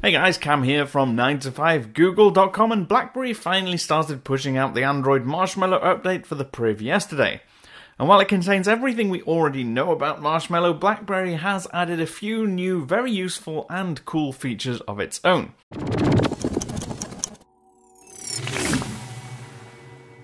Hey guys, Cam here from 9to5Google.com and BlackBerry finally started pushing out the Android Marshmallow update for the Priv yesterday. And while it contains everything we already know about Marshmallow, BlackBerry has added a few new, very useful and cool features of its own.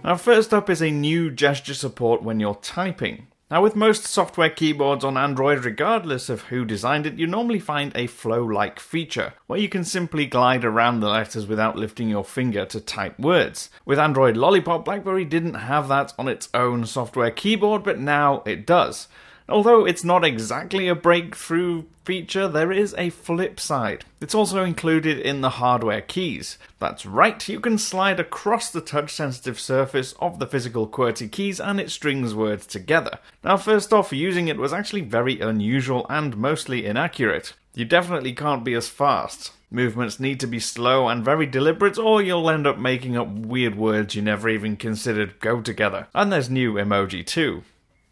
Now, first up is a new gesture support when you're typing. Now, with most software keyboards on Android, regardless of who designed it, you normally find a flow like feature, where you can simply glide around the letters without lifting your finger to type words. With Android Lollipop, BlackBerry didn't have that on its own software keyboard, but now it does. Although it's not exactly a breakthrough feature, there is a flip side. It's also included in the hardware keys. That's right, you can slide across the touch sensitive surface of the physical QWERTY keys and it strings words together. Now, first off, using it was actually very unusual and mostly inaccurate. You definitely can't be as fast. Movements need to be slow and very deliberate, or you'll end up making up weird words you never even considered go together. And there's new emoji too.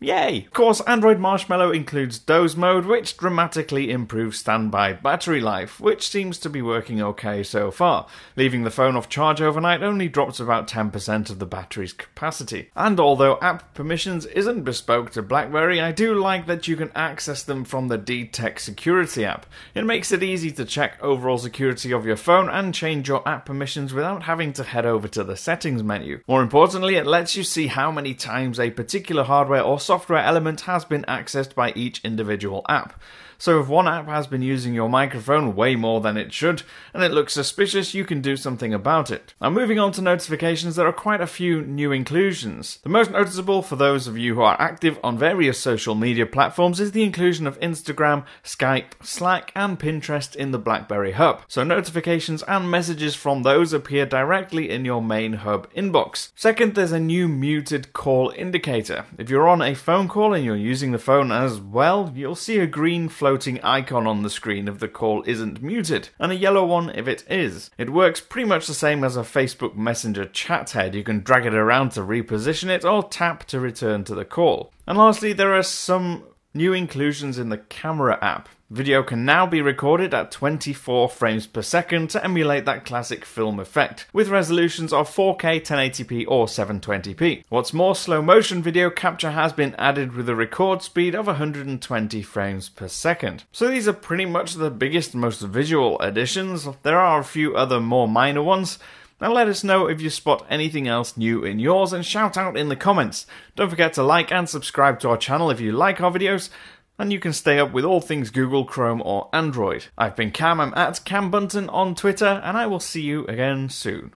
Yay! Of course, Android Marshmallow includes Doze mode, which dramatically improves standby battery life, which seems to be working okay so far. Leaving the phone off charge overnight only drops about 10% of the battery's capacity. And although app permissions isn't bespoke to BlackBerry, I do like that you can access them from the DTEK security app. It makes it easy to check overall security of your phone and change your app permissions without having to head over to the settings menu. More importantly, it lets you see how many times a particular hardware or software element has been accessed by each individual app. So if one app has been using your microphone way more than it should, and it looks suspicious, you can do something about it. Now moving on to notifications, there are quite a few new inclusions. The most noticeable for those of you who are active on various social media platforms is the inclusion of Instagram, Skype, Slack, and Pinterest in the BlackBerry Hub. So notifications and messages from those appear directly in your main hub inbox. Second, there's a new muted call indicator. If you're on a phone call and you're using the phone as well, you'll see a green floating icon on the screen if the call isn't muted, and a yellow one if it is. It works pretty much the same as a Facebook Messenger chat head. You can drag it around to reposition it or tap to return to the call. And lastly, there are some new inclusions in the camera app. Video can now be recorded at 24 frames per second to emulate that classic film effect, with resolutions of 4K, 1080p, or 720p. What's more, slow motion video capture has been added with a record speed of 120 frames per second. So these are pretty much the biggest, most visual additions. There are a few other more minor ones. Now let us know if you spot anything else new in yours and shout out in the comments. Don't forget to like and subscribe to our channel if you like our videos and you can stay up with all things Google, Chrome, or Android. I've been Cam, I'm at Cam Bunton on Twitter, and I will see you again soon.